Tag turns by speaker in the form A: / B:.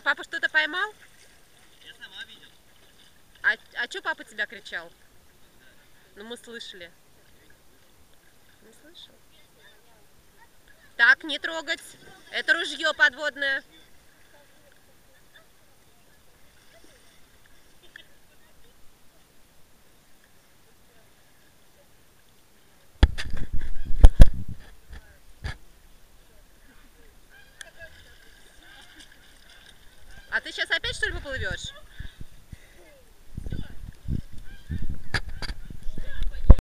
A: А папа что-то поймал?
B: Я сама видел.
A: А, а что папа тебя кричал? Ну мы слышали. Не слышал? Так, не трогать. Это ружье подводное. А ты сейчас опять что ли поплывешь?